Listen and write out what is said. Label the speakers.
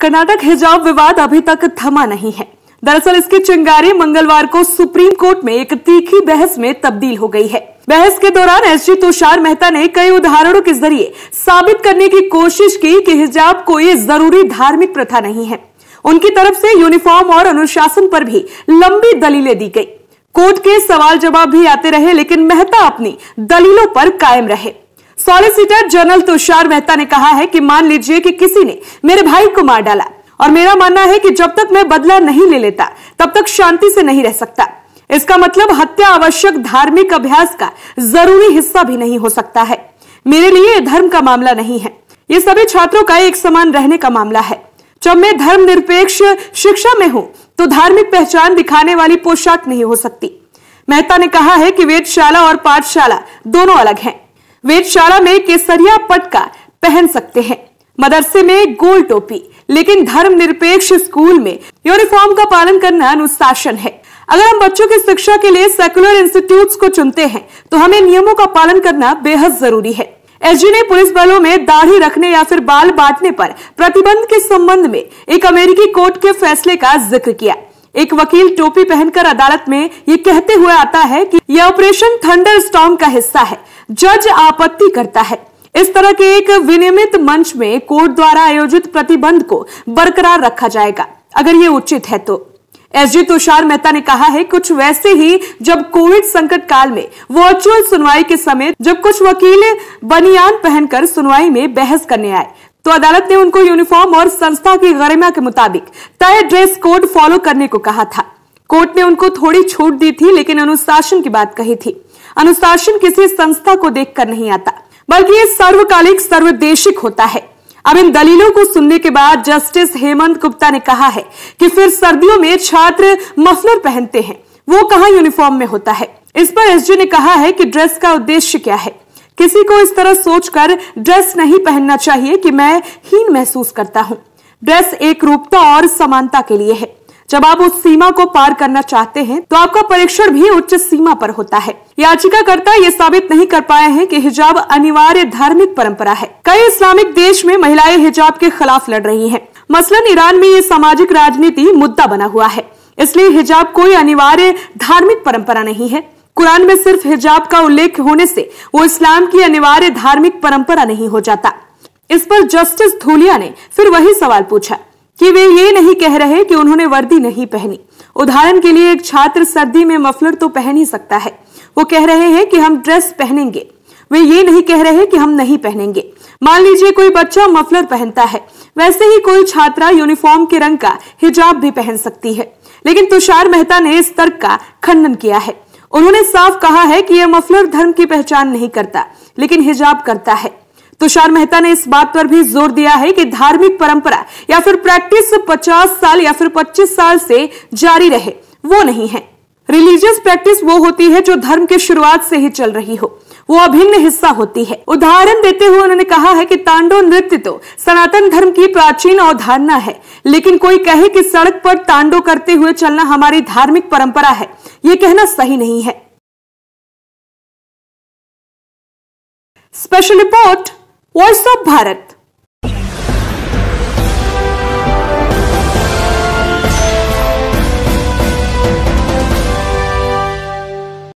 Speaker 1: कर्नाटक हिजाब विवाद अभी तक थमा नहीं है। दरअसल इसकी चिंगारी मंगलवार को सुप्रीम कोर्ट में एक तीखी बहस में तब्दील हो गई है। बहस के दौरान एसजी तुषार मेहता ने कई उदाहरणों के ज़रिए साबित करने की कोशिश की कि हिजाब कोई ज़रूरी धार्मिक प्रथा नहीं है। उनकी तरफ़ से यूनिफॉर्म और अनुशासन पर भी लंबी दलीलें दी गई। कोर्ट के सवाल जवाब भी आते रहे, लेकिन मेहता अपनी दलीलों पर कायम रहे। सॉलिसिटर जनरल तुषार मेहता ने कहा है कि मान लीजिए कि किसी ने मेरे भाई को मार डाला और मेरा मानना है कि जब तक मैं बदला नहीं ले लेता, तब तक शांति से नहीं रह सकता। इसका मतलब हत्या आवश्यक धार्मिक अभ्यास का ज़रूरी हिस्सा भी नहीं हो सकता है। मेरे लिए धर्म का मामला नहीं है। ये सभी छात्रों का एक समान रहने का मामला है। जब मैं धर्म निरपेक्ष शिक्षा में हूँ तो धार्मिक पहचान दिखाने वाली पोशाक नहीं हो सकती। मेहता ने कहा है कि वेदशाला और पाठशाला दोनों अलग हैं। वेदशाला में केसरिया पटका पहन सकते हैं। मदरसे में गोल टोपी, लेकिन धर्म निरपेक्ष स्कूल में यूनिफॉर्म का पालन करना अनुशासन है। अगर हम बच्चों की शिक्षा के लिए सेकुलर इंस्टीट्यूट को चुनते हैं तो हमें नियमों का पालन करना बेहद ज़रूरी है। एसजी ने पुलिस बलों में दाढ़ी रखने या फिर बाल बांटने पर प्रतिबंध के संबंध में एक अमेरिकी कोर्ट के फैसले का ज़िक्र किया। एक वकील टोपी पहनकर अदालत में ये कहते हुए आता है कि यह ऑपरेशन थंडर स्टॉर्म का हिस्सा है। जज आपत्ति करता है। इस तरह के एक विनियमित मंच में कोर्ट द्वारा आयोजित प्रतिबंध को बरकरार रखा जाएगा। अगर ये उचित है तो। एसजी तुषार मेहता ने कहा है, कुछ वैसे ही जब कोविड संकट काल में वर्चुअल सुनवाई के समय जब कुछ वकील बनियान पहनकर सुनवाई में बहस करने आए तो अदालत ने उनको यूनिफॉर्म और संस्था की गरिमा के मुताबिक तय ड्रेस कोड फॉलो करने को कहा था। कोर्ट ने उनको थोड़ी छूट दी थी, लेकिन अनुशासन की बात कही थी। अनुशासन किसी संस्था को देखकर नहीं आता, बल्कि ये सर्वकालिक, सर्वदेशिक होता है। अब इन दलीलों को सुनने के बाद जस्टिस हेमंत गुप्ता ने कहा है कि फिर सर्दियों में छात्र मफलर पहनते हैं, वो कहाँ यूनिफॉर्म में होता है? इस पर एसजी ने कहा है कि ड्रेस का उद्देश्य क्या है। किसी को इस तरह सोचकर ड्रेस नहीं पहनना चाहिए कि मैं हीन महसूस करता हूँ। ड्रेस एक रूपता और समानता के लिए है। जब आप उस सीमा को पार करना चाहते हैं तो आपका परीक्षण भी उच्च सीमा पर होता है। याचिकाकर्ता ये साबित नहीं कर पाए हैं कि हिजाब अनिवार्य धार्मिक परंपरा है। कई इस्लामिक देश में महिलाएँ हिजाब के खिलाफ लड़ रही हैं। मसलन ईरान में ये सामाजिक राजनीति मुद्दा बना हुआ है। इसलिए हिजाब कोई अनिवार्य धार्मिक परंपरा नहीं है। कुरान में सिर्फ़ हिजाब का उल्लेख होने से वो इस्लाम की अनिवार्य धार्मिक परंपरा नहीं हो जाता। इस पर जस्टिस धूलिया ने फिर वही सवाल पूछा। कि वे ये नहीं कह रहे कि उन्होंने वर्दी नहीं पहनी। उदाहरण के लिए एक छात्र सर्दी में मफलर तो पहन ही सकता है। वो कह रहे हैं कि हम ड्रेस पहनेंगे। वे ये नहीं कह रहे कि हम नहीं पहनेंगे। मान लीजिए कोई बच्चा मफलर पहनता है। वैसे ही कोई छात्रा यूनिफॉर्म के रंग का हिजाब भी पहन सकती है। लेकिन तुषार मेहता ने इस तर्क का खंडन किया है। उन्होंने साफ़ कहा है कि यह मफलर धर्म की पहचान नहीं करता, लेकिन हिजाब करता है। तुषार मेहता ने इस बात पर भी ज़ोर दिया है कि धार्मिक परंपरा या फिर प्रैक्टिस 50 साल या फिर 25 साल से जारी रहे, वो नहीं है। रिलीजियस प्रैक्टिस वो होती है जो धर्म के शुरुआत से ही चल रही हो। वो अभिन्न हिस्सा होती है। उदाहरण देते हुए उन्होंने कहा है कि तांडो नृत्य तो सनातन धर्म की प्राचीन अवधारणा है, लेकिन कोई कहे कि सड़क पर तांडो करते हुए चलना हमारी धार्मिक परंपरा है, ये कहना सही नहीं है। Special report voice of Bharat